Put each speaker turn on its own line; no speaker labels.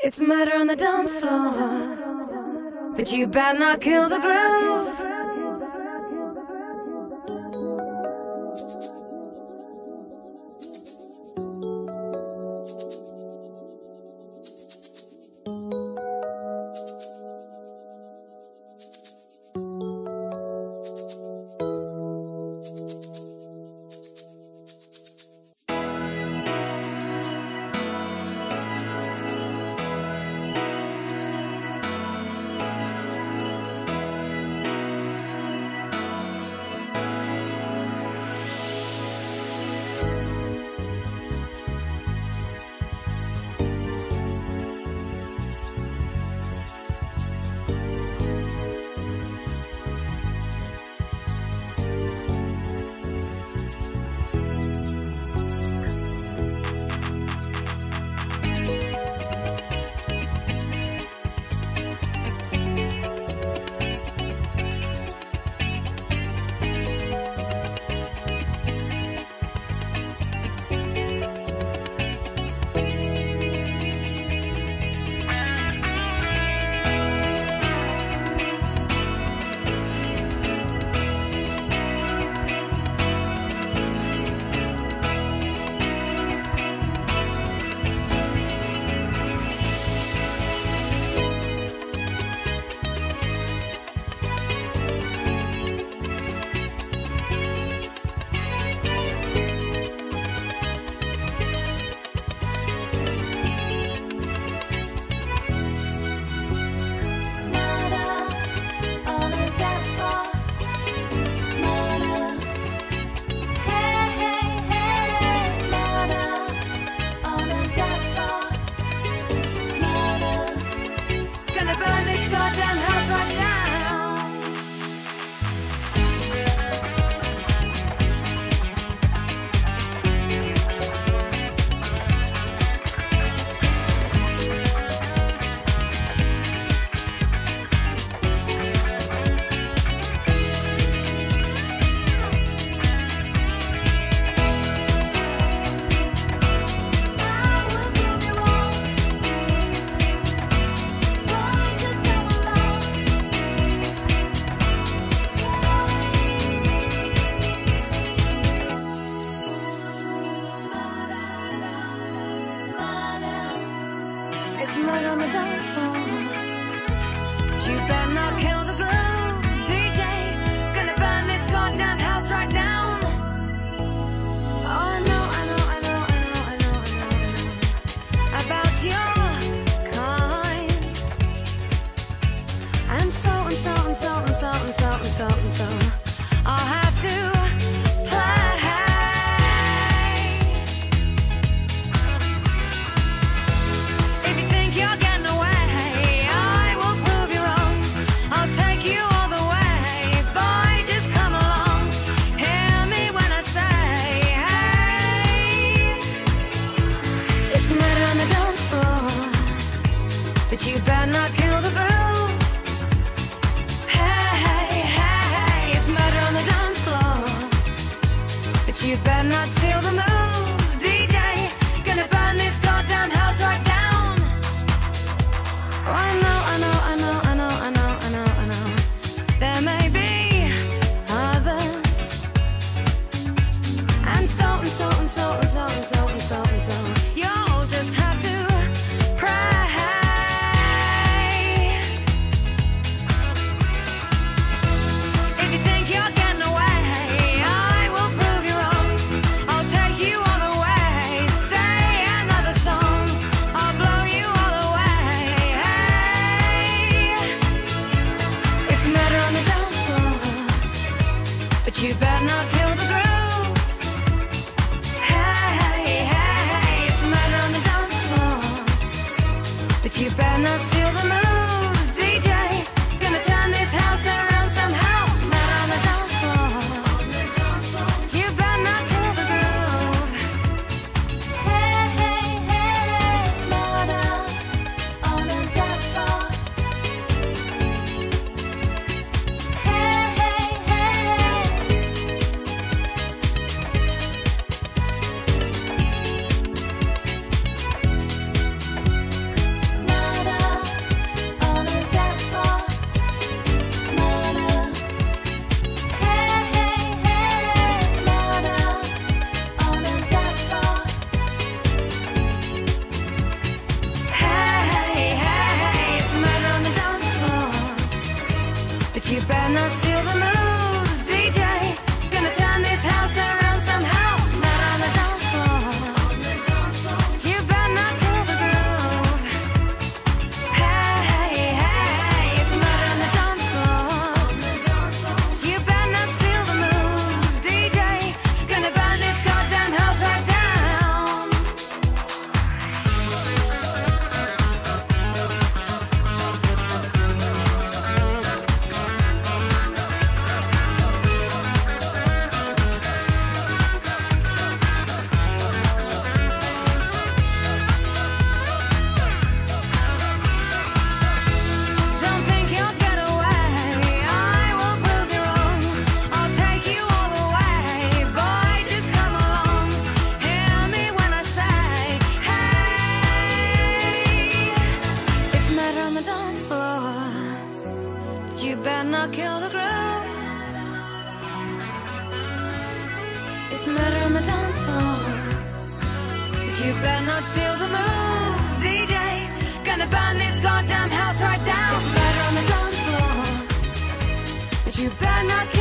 It's murder on the dance floor. But you better not kill the groove. But you better not kill the groove. Hey, hey, hey. It's murder on the dance floor. But you better not steal the moves, DJ. Gonna burn this goddamn house right down. Oh, I you better not kill the groove. Hey, hey, hey, it's on the dance floor, but you better not steal the moves, DJ. Gonna turn this house around somehow. On the dance floor, You better not see the dance floor. But you better not steal the moves, DJ. Gonna burn this goddamn house right down. It's better on the dance floor. But you better not.